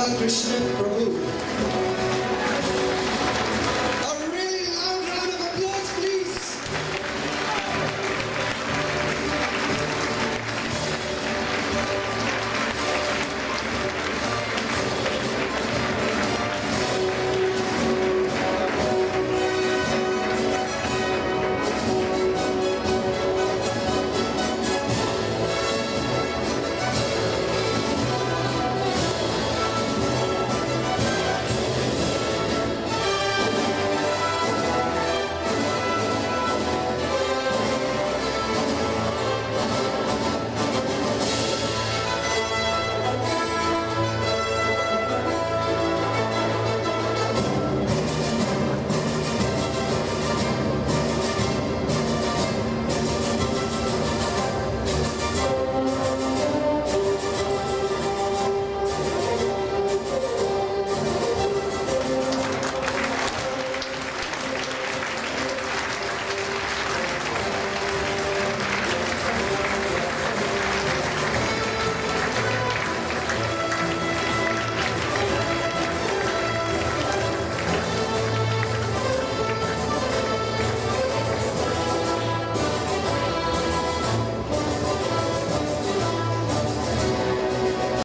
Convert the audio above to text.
Krishna Prabhu.